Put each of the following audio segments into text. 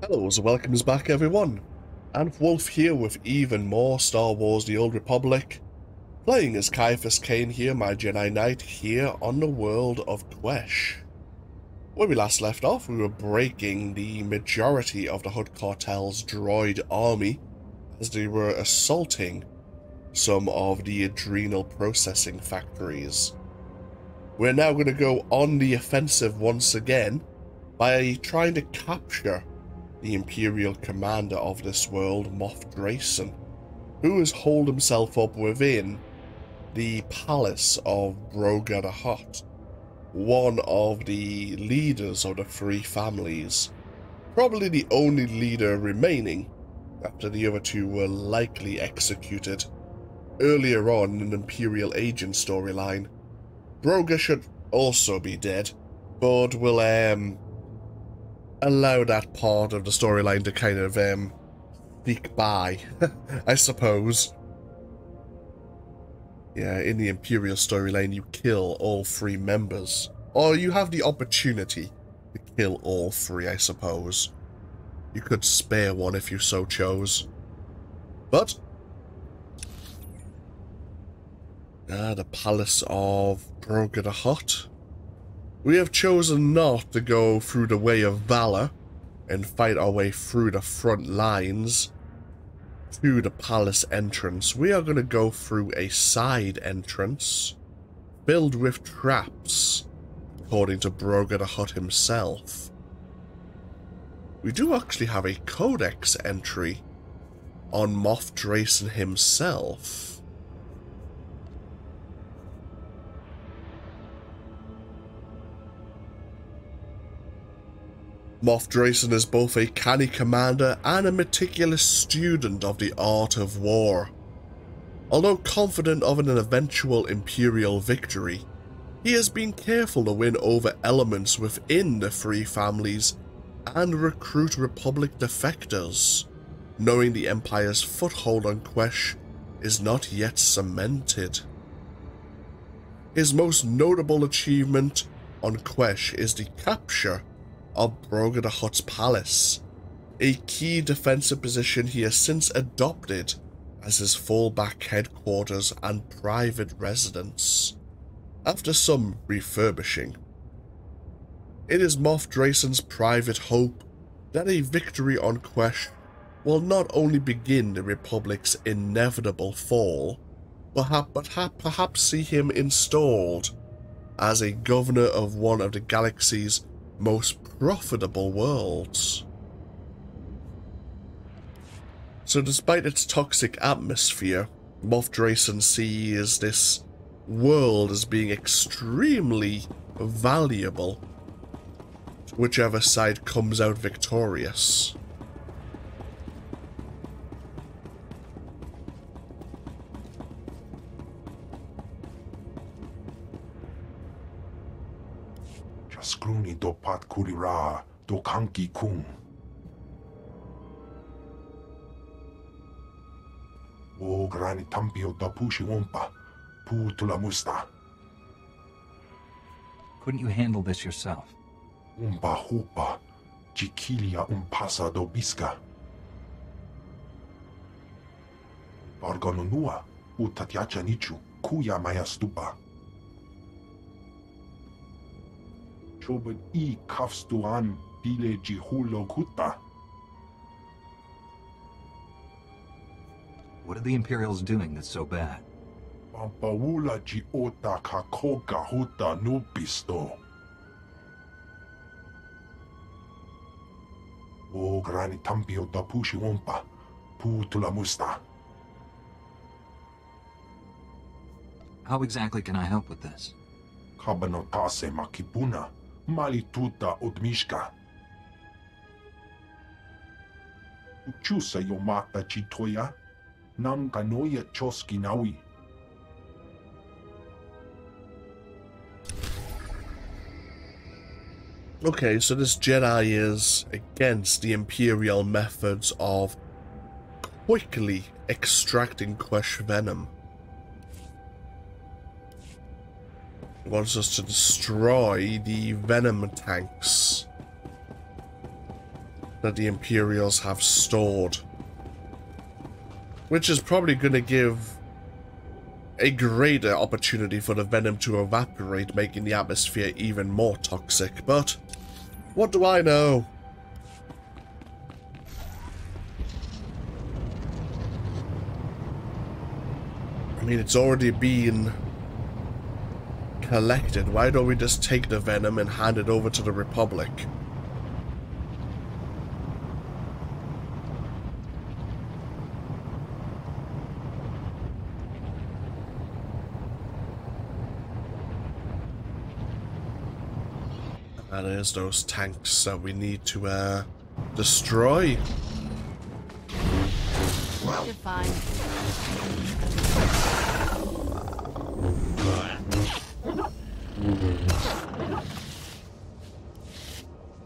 Hello, so welcomes back everyone. Anth Wolf here with even more Star Wars The Old Republic. Playing as Ciaphas Cain here, my Jedi Knight, here on the world of Quesh. When we last left off, we were breaking the majority of the Hutt Cartel's droid army as they were assaulting some of the adrenal processing factories. We're now going to go on the offensive once again by trying to capture the Imperial commander of this world, Moff Dracen, who has holed himself up within the palace of Broga the Hutt, one of the leaders of the three families, probably the only leader remaining after the other two were likely executed earlier on in an Imperial Agent storyline. Broga should also be dead, but will um allow that part of the storyline to kind of um sneak by, I suppose. Yeah, in the Imperial storyline, you kill all three members. Or you have the opportunity to kill all three, I suppose. You could spare one if you so chose. But... Ah, the Palace of Broga the Hutt. We have chosen not to go through the way of valor and fight our way through the front lines to the palace entrance. We are going to go through a side entrance filled with traps, according to Broga the Hutt himself. We do actually have a codex entry on Moff Dracen himself. Moff Dracen is both a canny commander and a meticulous student of the art of war. Although confident of an eventual Imperial victory, he has been careful to win over elements within the Three families and recruit Republic defectors, knowing the Empire's foothold on Quesh is not yet cemented. His most notable achievement on Quesh is the capture of Broga the Hutt's palace, a key defensive position he has since adopted as his fallback headquarters and private residence, after some refurbishing. It is Moff Dracen's private hope that a victory on Quesh will not only begin the Republic's inevitable fall, but, but perhaps see him installed as a governor of one of the galaxy's most profitable worlds. So despite its toxic atmosphere, Moff Dracen sees this world as being extremely valuable, whichever side comes out victorious. Skruni do pat kurira do kanki kung. O grani tampio da pushi wompa, pu tula musta. Couldn't you handle this yourself? Umpa hupa, chikilia umpasa do biska. Barganonua, utatiacha nichu, kuya maya stupa. Chobot i kafstuan bile jihulo kuta. What are the Imperials doing that's so bad? Pampaula ji ota kakoka huta nupisto. O grani tampio da pushi wompa, pu tula musta. How exactly can I help with this? Kabanotase makipuna, malituta odmishka. Uchusa yomata chitoya, nam kanoya choski nawi. Okay, so this Jedi is against the Imperial methods of quickly extracting Quesh venom. Wants us to destroy the venom tanks. that the Imperials have stored. Which is probably going to give a greater opportunity for the venom to evaporate, making the atmosphere even more toxic. But what do I know? I mean, it's already been collected. Why don't we just take the venom and hand it over to the Republic? And there's those tanks that we need to uh, destroy.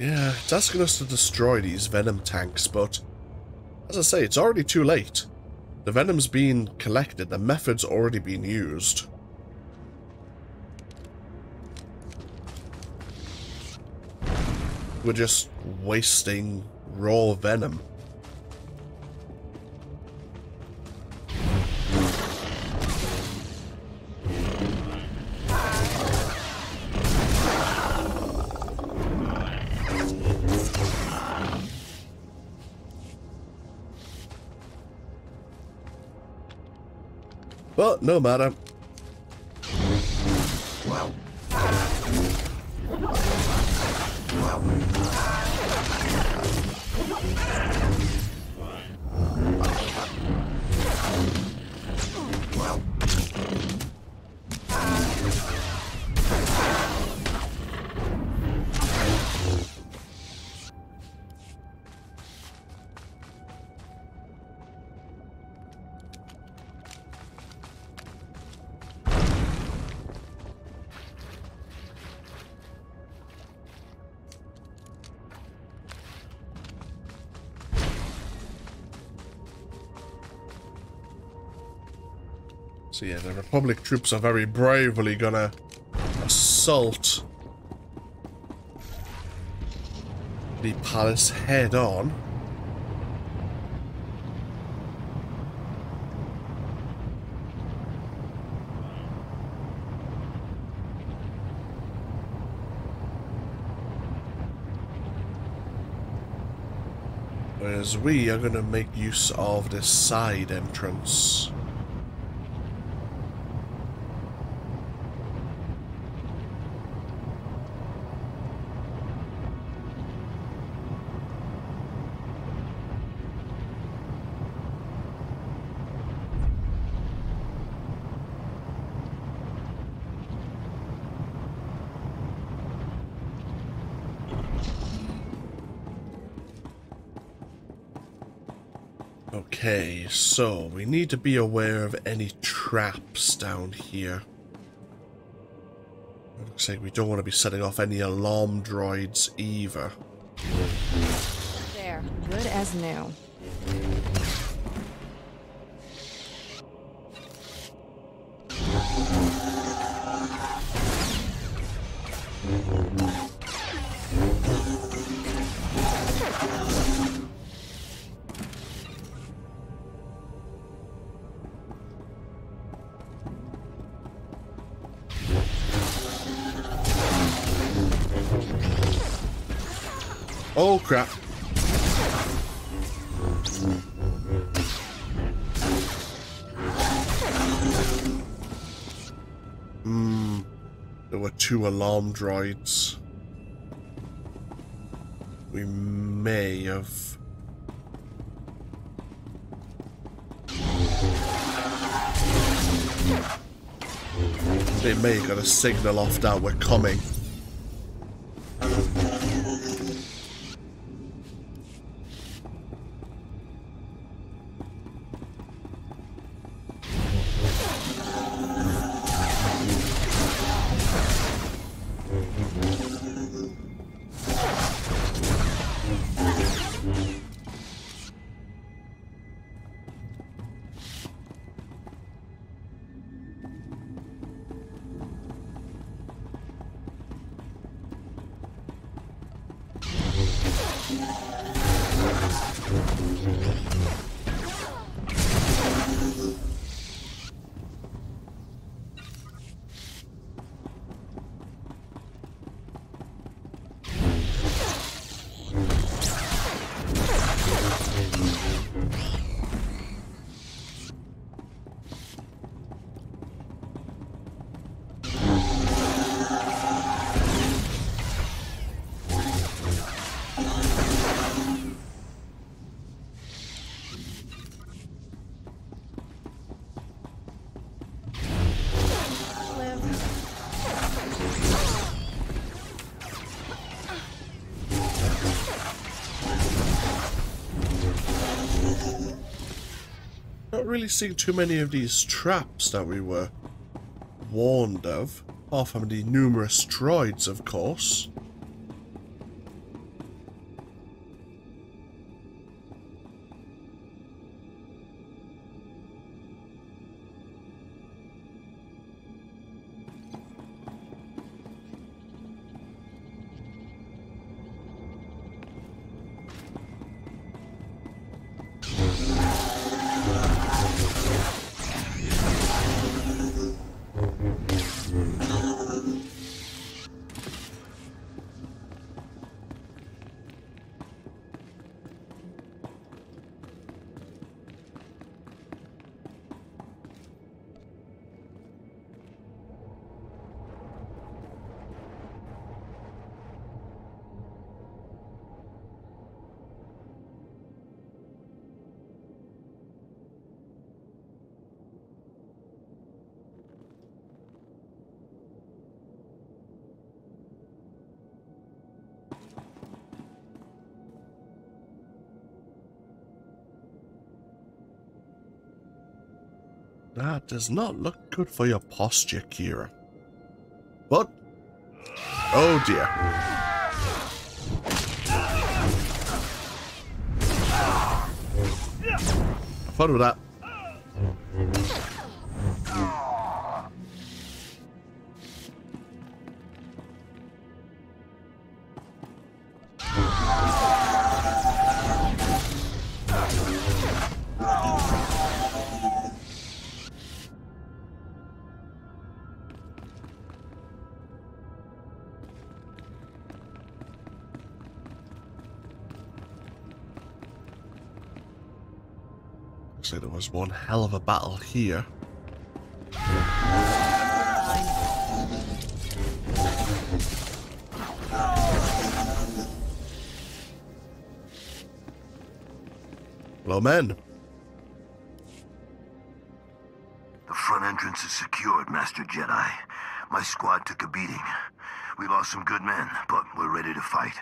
Yeah, it's asking us to destroy these venom tanks, but as I say, it's already too late. The venom's been collected, the method's already been used. We're just wasting raw venom. No matter. So yeah, the Republic troops are very bravely gonna assault the palace head on. Whereas we are going to make use of this side entrance. So we need to be aware of any traps down here. Looks like we don't want to be setting off any alarm droids either. There. Good as new. Oh crap. Hmm. There were two alarm droids. We may have... They may have got a signal off that we're coming. Not really seeing too many of these traps that we were warned of. Apart from the numerous droids, of course. That does not look good for your posture, Kira. But, oh dear. Fun with that. Like there was one hell of a battle here. Hello, men. The front entrance is secured, Master Jedi. My squad took a beating. We lost some good men, but we're ready to fight.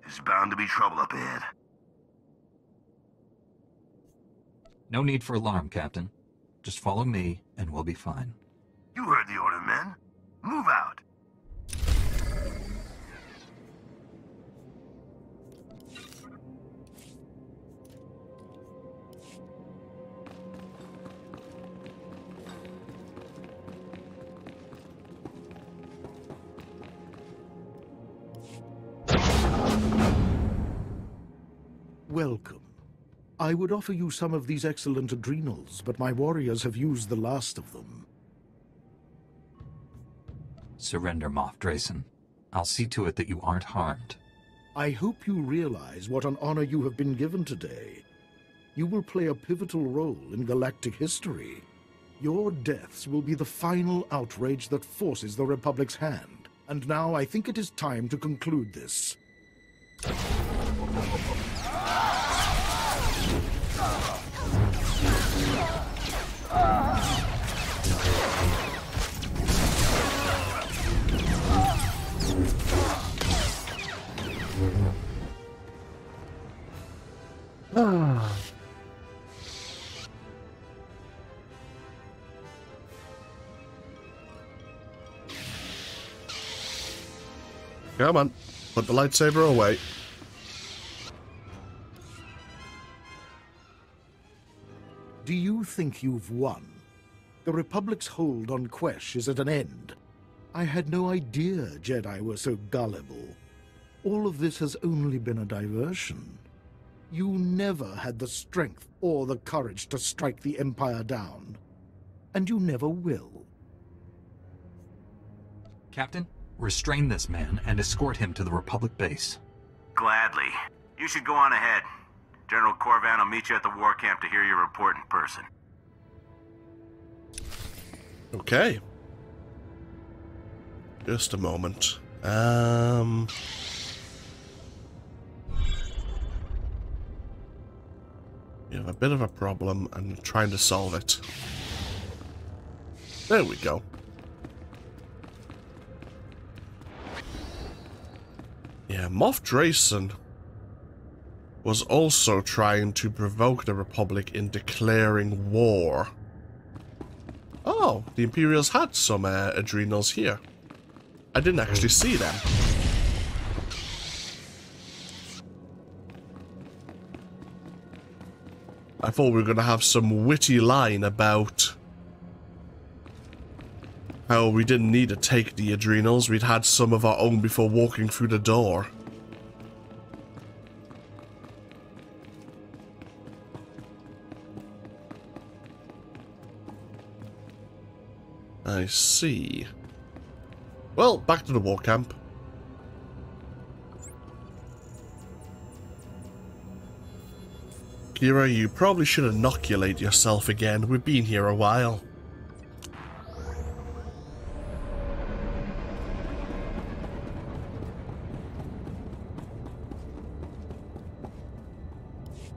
There's bound to be trouble up ahead. No need for alarm, Captain. Just follow me, and we'll be fine. You heard the order, men. Move out. I would offer you some of these excellent adrenals, but my warriors have used the last of them. Surrender, Moff Dracen. I'll see to it that you aren't harmed. I hope you realize what an honor you have been given today. You will play a pivotal role in galactic history. Your deaths will be the final outrage that forces the Republic's hand. And now I think it is time to conclude this. Come on. Put the lightsaber away. Do you think you've won? The Republic's hold on Quesh is at an end. I had no idea Jedi were so gullible. All of this has only been a diversion. You never had the strength or the courage to strike the Empire down. And you never will. Captain, restrain this man and escort him to the Republic base. Gladly. You should go on ahead. General Corvan will meet you at the war camp to hear your report in person. Okay. Just a moment. Um. We have a bit of a problem and trying to solve it. There we go. Yeah, Moff Dracen was also trying to provoke the Republic in declaring war. Oh, the Imperials had some uh, adrenals here. I didn't actually see them. I thought we were going to have some witty line about how we didn't need to take the adrenals. We'd had some of our own before walking through the door. I see. Well, back to the war camp. Kira, you probably should inoculate yourself again. We've been here a while.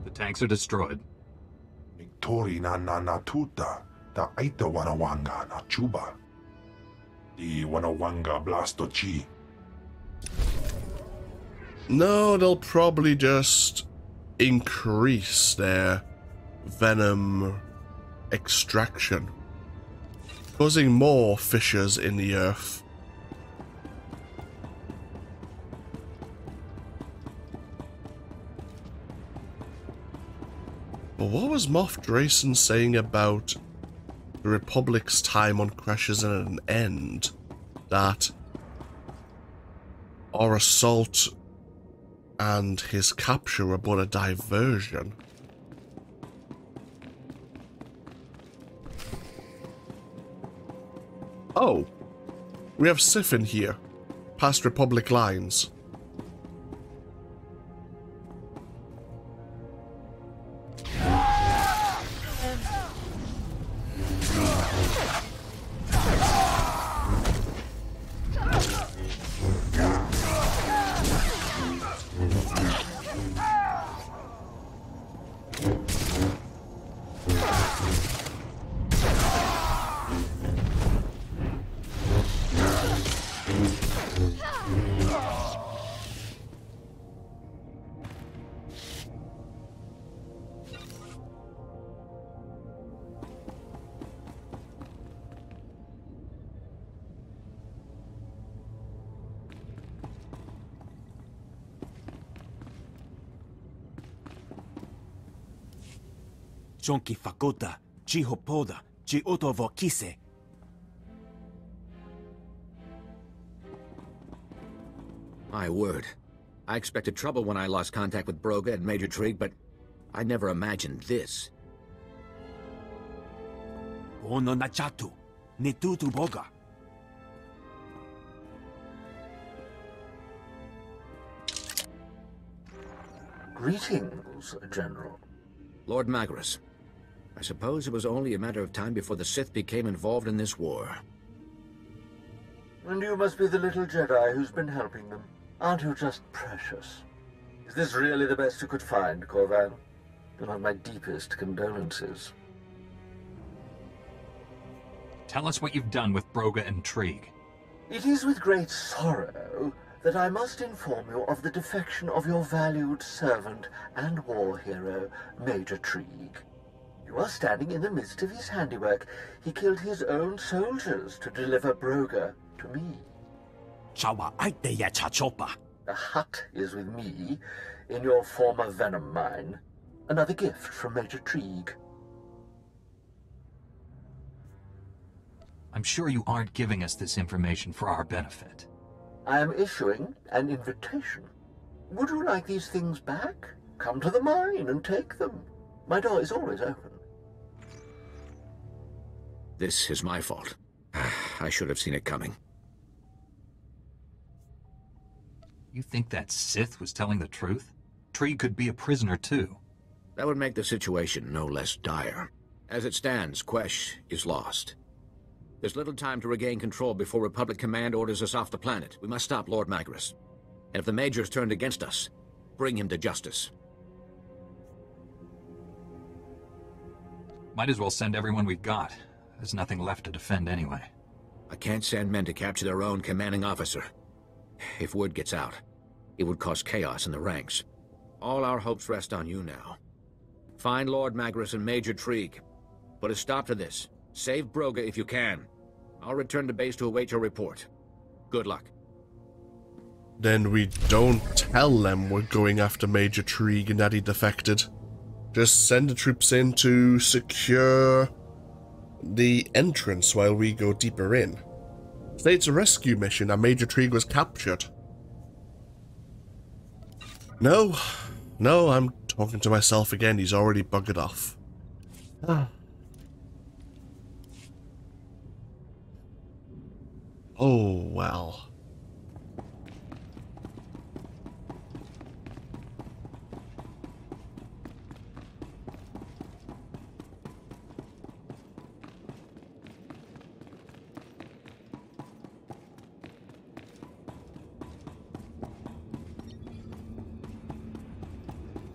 The tanks are destroyed. Victori na na na ta aita wanawanga na chuba. Di wanawanga blasto chi. No, they'll probably just increase their venom extraction, causing more fissures in the earth. But what was Moff Dracen saying about the Republic's time on Quesh is at an end? That our assault and his capture were but a diversion. Oh, we have Siphon here, past Republic lines. Chonki Fakota, Chihopoda, Chiotovo Kise. My word. I expected trouble when I lost contact with Broga and Major Trigg, but I never imagined this. Ono Nachatu, Nitutu Boga. Greetings, General. Lord Magarus, I suppose it was only a matter of time before the Sith became involved in this war. And you must be the little Jedi who's been helping them. Aren't you just precious? Is this really the best you could find, Corvan? You'll have my deepest condolences. Tell us what you've done with Broga and Trieg. It is with great sorrow that I must inform you of the defection of your valued servant and war hero, Major Trieg. You are standing in the midst of his handiwork. He killed his own soldiers to deliver Broga to me. Chawa Aite Ya Chachopa. The Hutt is with me in your former venom mine. Another gift from Major Trieg. I'm sure you aren't giving us this information for our benefit. I am issuing an invitation Would you like these things back? Come to the mine and take them. My door is always open. This is my fault. Ah, I should have seen it coming. You think that Sith was telling the truth? Tree could be a prisoner too. That would make the situation no less dire. As it stands, Quesh is lost. There's little time to regain control before Republic Command orders us off the planet. We must stop Lord Magris. And if the Major's turned against us, bring him to justice. Might as well send everyone we've got. There's nothing left to defend anyway. I can't send men to capture their own commanding officer. If word gets out, it would cause chaos in the ranks. All our hopes rest on you now. Find Lord Magris and Major Trigue. Put a stop to this. Save Broga if you can. I'll return to base to await your report. Good luck. Then we don't tell them we're going after Major Trigue and that he defected. Just send the troops in to secure the entrance while we go deeper in. It's a rescue mission and Major Trigue was captured. No, no, I'm talking to myself again. He's already buggered off. oh, well.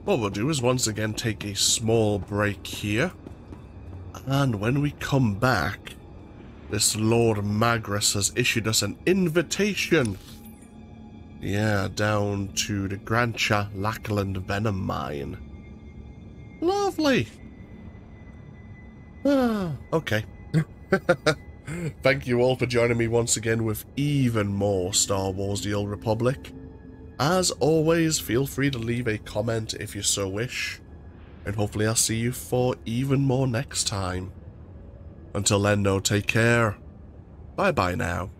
What we'll do is once again take a small break here. And when we come back, this Lord Magris has issued us an invitation. Yeah, down to the Grancha Lackland Venom Mine. Lovely. Ah, okay. Thank you all for joining me once again with even more Star Wars The Old Republic. As always, feel free to leave a comment if you so wish, and hopefully I'll see you for even more next time. Until then, though, take care. Bye bye now.